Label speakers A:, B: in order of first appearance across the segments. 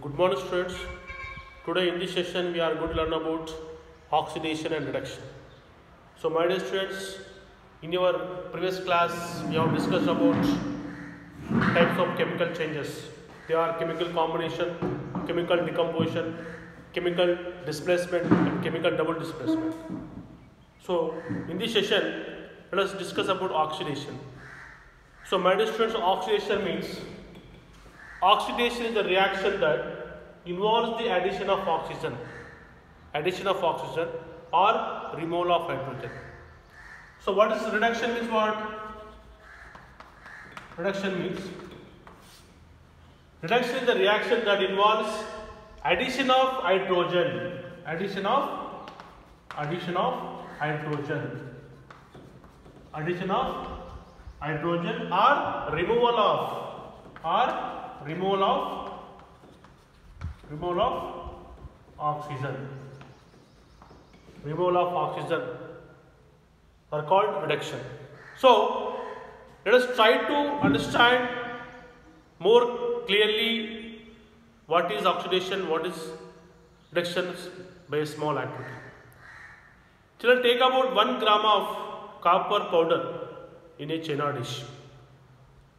A: Good morning students. Today in this session we are going to learn about oxidation and reduction. So my dear students, in your previous class we have discussed about types of chemical changes. They are chemical combination, chemical decomposition, chemical displacement and chemical double displacement. So in this session let us discuss about oxidation. So my dear students, oxidation means Oxidation is a reaction that involves the addition of oxygen, addition of oxygen or removal of hydrogen. So what is reduction means what? Reduction means reduction is the reaction that involves addition of hydrogen, addition of addition of hydrogen, addition of hydrogen or removal of or removal of? Removal of? Oxygen. Removal of oxygen. Are called reduction. So let us try to understand more clearly what is oxidation what is reduction by a small activity children take about 1 gram of copper powder in a china dish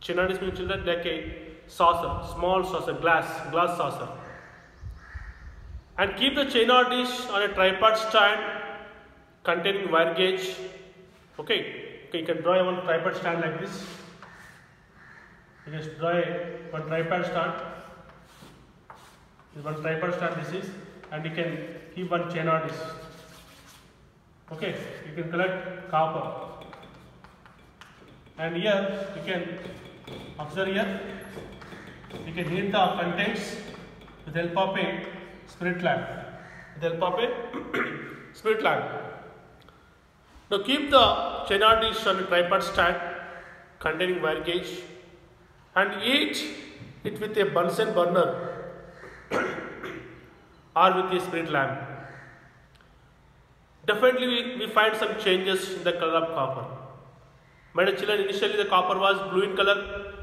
A: china dish means children like a saucer, small saucer, glass, glass saucer. And keep the china dish on a tripod stand containing wire gauge. Okay, okay you can draw one tripod stand like this. You just draw one tripod stand. This one tripod stand this is, and you can keep one china dish. Okay, you can collect copper. And here you can observe here you can heat the contents with help of a spirit lamp. With help of a spirit lamp. Now keep the china dish on a tripod stand containing wire gauge and heat it with a Bunsen burner or with a spirit lamp. Definitely we, we find some changes in the color of copper. My children, initially the copper was blue in color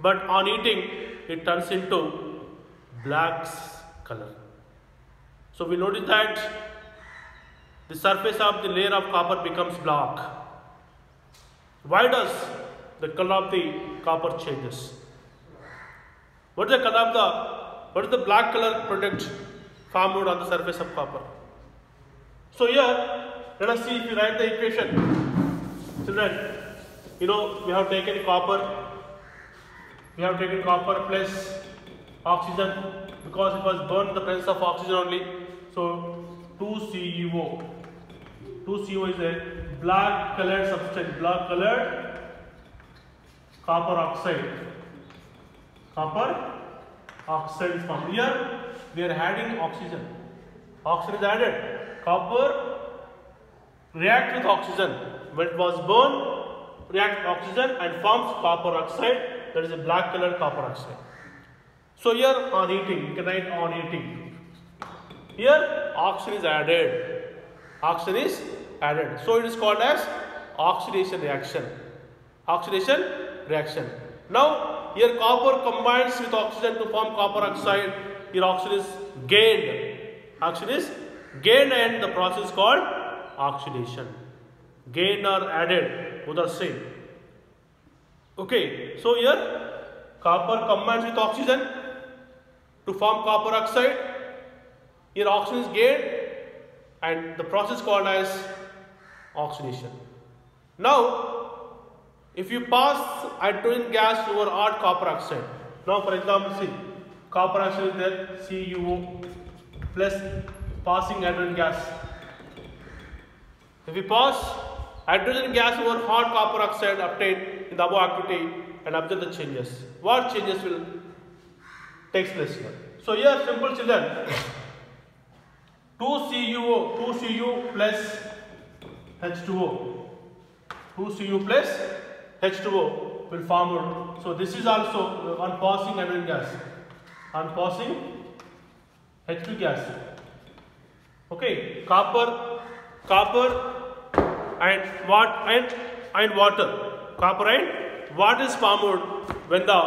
A: but on eating it turns into black color. So we notice that the surface of the layer of copper becomes black. Why does the color of the copper changes? What is the color of the what is the black color product formed on the surface of copper? So here let us see if you write the equation. Children, you know we have taken copper we have taken copper plus oxygen because it was burned in the presence of oxygen only. So 2CuO. 2CuO is a black colored substance, black colored copper oxide. Copper oxide is formed. Here we are adding oxygen. Oxygen is added. Copper reacts with oxygen. When it was burned, reacts with oxygen and forms copper oxide that is a black color copper oxide. So here on heating, you can write on heating. Here oxygen is added. Oxygen is added. So it is called as oxidation reaction. Oxidation reaction. Now here copper combines with oxygen to form copper oxide. Here oxygen is gained. Oxygen is gained and the process called oxidation. Gained or added, both are same. Okay, so here copper combines with oxygen to form copper oxide. Here oxygen is gained and the process called as oxidation. Now, if you pass hydrogen gas over hot copper oxide, now for example, see copper oxide is there, CuO plus passing hydrogen gas. If you pass hydrogen gas over hot copper oxide obtained in the above activity and observe the changes. What changes will take place here? So here simple children. 2CuO 2Cu plus H2O 2Cu plus H2O will form so this is also uh, on passing hydrogen gas. On passing H2 gas. Okay copper copper and what and and water copper and what is formed when the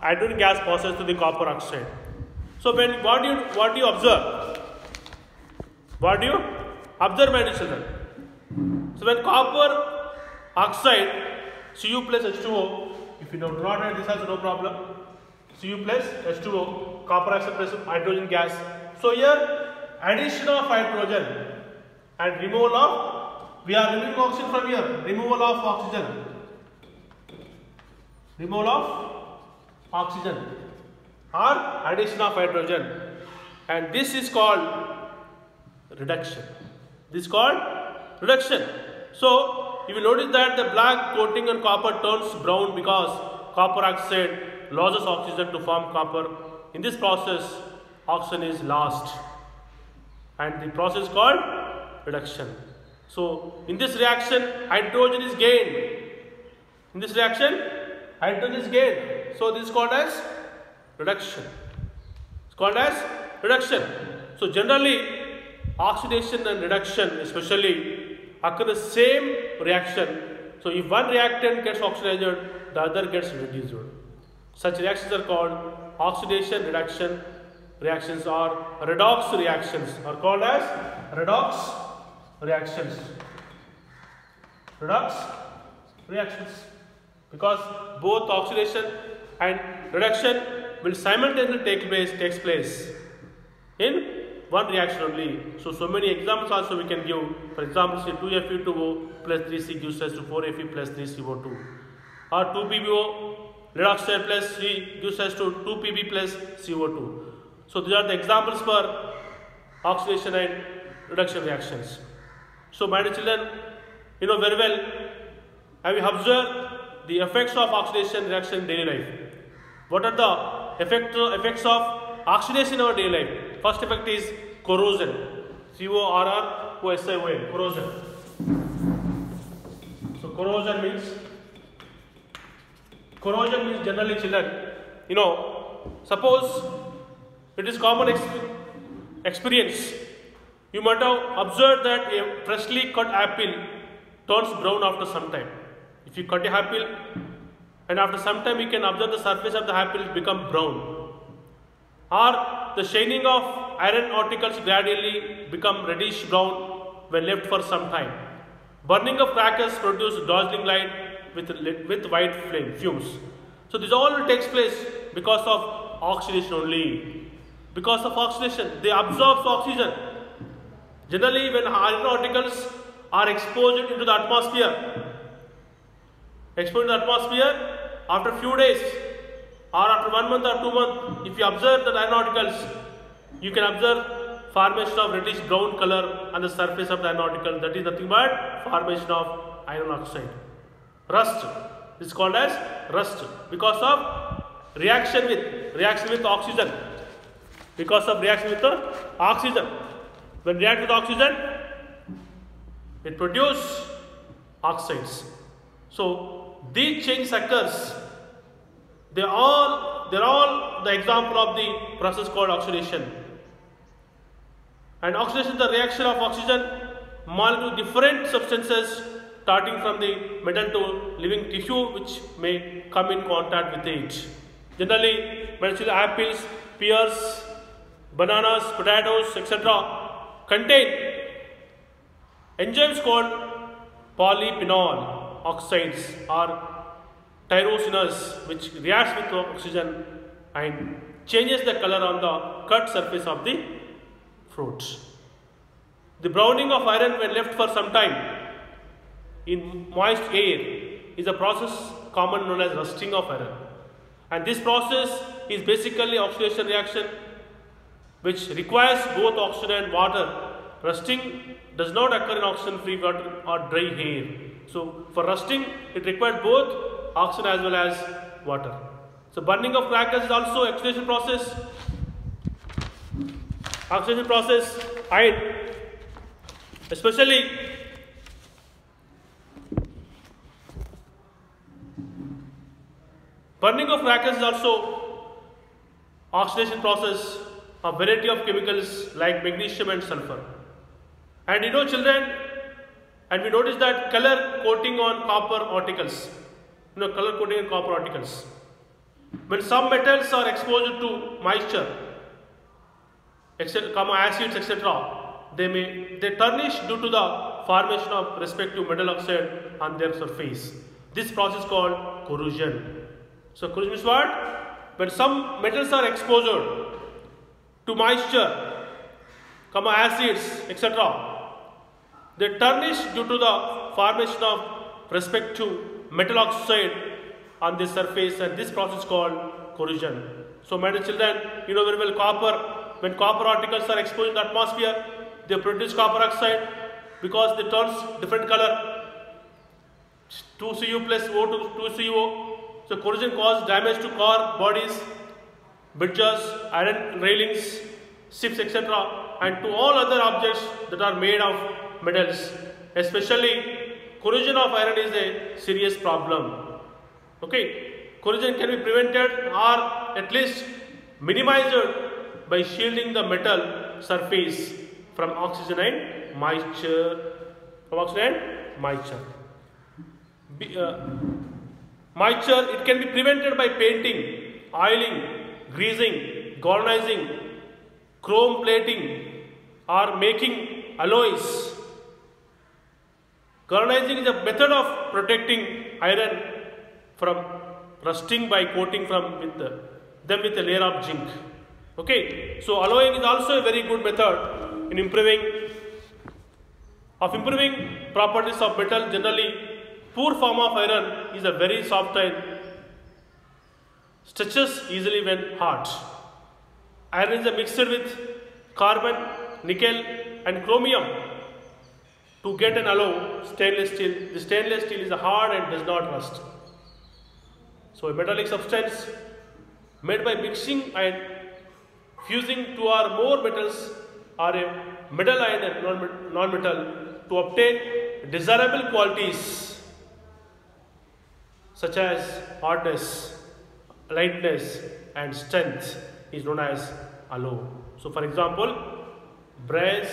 A: hydrogen gas passes to the copper oxide. So when what do you what do you observe? What do you observe, my children? So when copper oxide Cu plus H2O, if you do not write this also no problem. Cu plus H2O, copper oxide plus hydrogen gas. So here addition of hydrogen and removal of we are removing oxygen from here. Removal of oxygen. Removal of oxygen or addition of hydrogen and this is called reduction. This is called reduction. So you will notice that the black coating on copper turns brown because copper oxide loses oxygen to form copper. In this process oxygen is lost and the process called reduction. So in this reaction hydrogen is gained. In this reaction hydrogen is gained. So this is called as reduction. It's called as reduction. So generally oxidation and reduction especially occur the same reaction. So if one reactant gets oxidized, the other gets reduced. Such reactions are called oxidation reduction reactions or redox reactions are called as redox reactions. Redox reactions because both oxidation and reduction will simultaneously take place takes place in one reaction only. So, so many examples also we can give. For example, say 2Fe2O plus 3C gives us to 4Fe plus 3CO2 or 2PbO lead oxide plus 3 gives us to 2Pb plus CO2. So, these are the examples for oxidation and reduction reactions. So, my dear children, you know very well, have you observed the effects of oxidation reaction in daily life? What are the effect, effects of oxidation in our daily life? First effect is corrosion. C O R R O S I O N. Corrosion. So corrosion means corrosion means generally children. You know, suppose it is common experience. You might have observed that a freshly cut apple turns brown after some time. If you cut a apple and after some time you can observe the surface of the apple become brown or the shining of iron particles gradually become reddish brown when left for some time. Burning of crackers produce dazzling light with, with white flame fumes. So this all takes place because of oxidation only. Because of oxidation, they absorb oxygen. Generally, when iron particles are exposed into the atmosphere, exposed in the atmosphere, after few days, or after one month or two months, if you observe the nanoparticles, you can observe formation of reddish brown color on the surface of the nanoparticle. That is nothing but formation of iron oxide. Rust is called as rust because of reaction with reaction with oxygen. Because of reaction with the oxygen. When react with oxygen, it produce oxides. So these changes occurs they all, they're all the example of the process called oxidation. And oxidation is the reaction of oxygen molecule different substances starting from the metal to living tissue which may come in contact with it. Generally, medicinal apples, pears, bananas, potatoes, etc. contain enzymes called polyphenol oxidase or tyrosinase which reacts with oxygen and changes the color on the cut surface of the fruits. The browning of iron when left for some time in moist air is a process common known as rusting of iron. And this process is basically oxidation reaction which requires both oxygen and water. Rusting does not occur in oxygen free water or dry air. So for rusting it requires both oxygen as well as water. So burning of crackers is also oxidation process. Oxidation process and especially burning of crackers is also oxidation process of variety of chemicals like magnesium and sulfur. And you know children, and we notice that color coating on copper articles. you know, color coding and copper articles. When some metals are exposed to moisture, etc., acids, etc., they may they tarnish due to the formation of respective metal oxide on their surface. This process called corrosion. So corrosion is what? When some metals are exposed to moisture, acids, etc., they tarnish due to the formation of respective metal oxide on the surface and this process called corrosion. So my dear children, you know very well copper, when copper particles are exposed in the atmosphere, they produce copper oxide because they turns different color 2Cu plus O2, 2CO. So corrosion causes damage to car bodies, bridges, iron railings, ships etc. and to all other objects that are made of metals. Especially corrosion of iron is a serious problem. Okay, corrosion can be prevented or at least minimized by shielding the metal surface from oxygen and moisture. From oxygen and moisture. Be, uh, moisture it can be prevented by painting, oiling, greasing, galvanizing, chrome plating, or making alloys. Galvanizing is a method of protecting iron from rusting by coating from with the, them with a layer of zinc. Okay, so alloying is also a very good method in improving of improving properties of metal. Generally, poor form of iron is a very soft and stretches easily when hot. Iron is mixed with carbon, nickel, and chromium to get an alloy stainless steel. The stainless steel is hard and does not rust. So a metallic substance made by mixing and fusing two or more metals or a metal and non-metal to obtain desirable qualities such as hardness, lightness and strength is known as alloy. So for example, brass,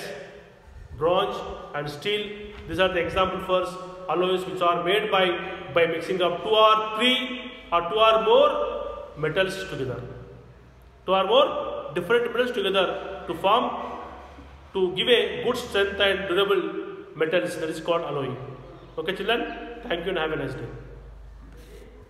A: bronze and steel, these are the example for alloys which are made by, by mixing up two or three or two or more metals together. Two or more different metals together to form, to give a good strength and durable metals that is called alloy. Okay children, thank you and have a nice day.